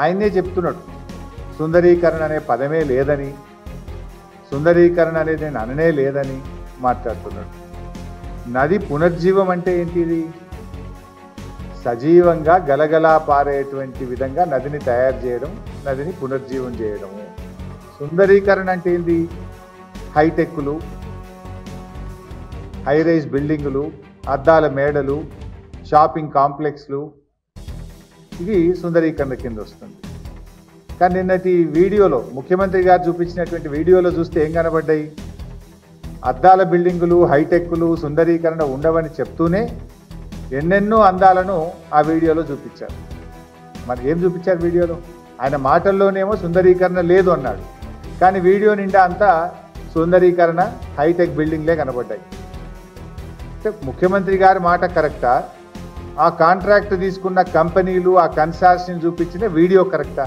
ఆయనే చెప్తున్నాడు. సుందరీకరణ అనే పదమే లేదని సుందరీకరణ అనేది నేను అననే లేదని మాట్లాడుతున్నాడు. నది పునర్జీవం అంటే ఏంటిది? సజీవంగా గలగలా పారేటువంటి విధంగా నదిని తయారు చేయడం నదిని పునర్జీవం చేయడము సుందరీకరణ అంటే ఏంది? హైటెక్లు హైరైజ్ బిల్డింగులు అద్దాల మేడలు షాపింగ్ కాంప్లెక్స్లు ఇది సుందరీకరణ కింద వస్తుంది. కానీ నిన్నటి వీడియోలో ముఖ్యమంత్రి గారు చూపించినటువంటి వీడియోలో చూస్తే ఏం కనబడ్డాయి? అద్దాల బిల్డింగులు హైటెక్లు సుందరీకరణ ఉండవని చెప్తూనే ఎన్నెన్నో అందాలను ఆ వీడియోలో చూపించారు. మరి ఏం చూపించారు వీడియోలో? ఆయన మాటల్లోనేమో సుందరీకరణ లేదు అన్నాడు. కానీ వీడియో నిండా అంతా సుందరీకరణ హైటెక్ బిల్డింగ్లే కనబడ్డాయి. అంటే ముఖ్యమంత్రి గారి మాట కరెక్టా? ఆ కాంట్రాక్ట్ తీసుకున్న కంపెనీలు ఆ కన్సార్షన్ చూపించిన వీడియో కరెక్టా?